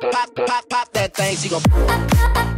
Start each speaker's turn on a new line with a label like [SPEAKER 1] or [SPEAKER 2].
[SPEAKER 1] pop, pop, pop that thing. She gon'